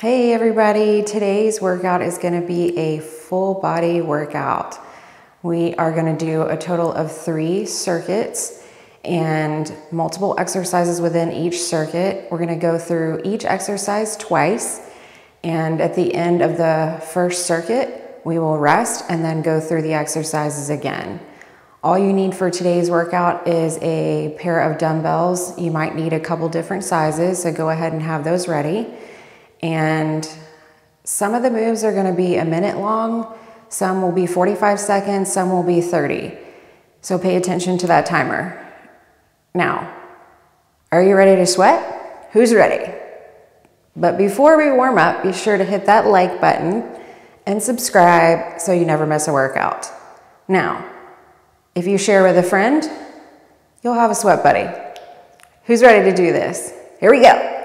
Hey everybody, today's workout is gonna be a full body workout. We are gonna do a total of three circuits and multiple exercises within each circuit. We're gonna go through each exercise twice and at the end of the first circuit, we will rest and then go through the exercises again. All you need for today's workout is a pair of dumbbells. You might need a couple different sizes, so go ahead and have those ready. And some of the moves are gonna be a minute long, some will be 45 seconds, some will be 30. So pay attention to that timer. Now, are you ready to sweat? Who's ready? But before we warm up, be sure to hit that like button and subscribe so you never miss a workout. Now, if you share with a friend, you'll have a sweat buddy. Who's ready to do this? Here we go.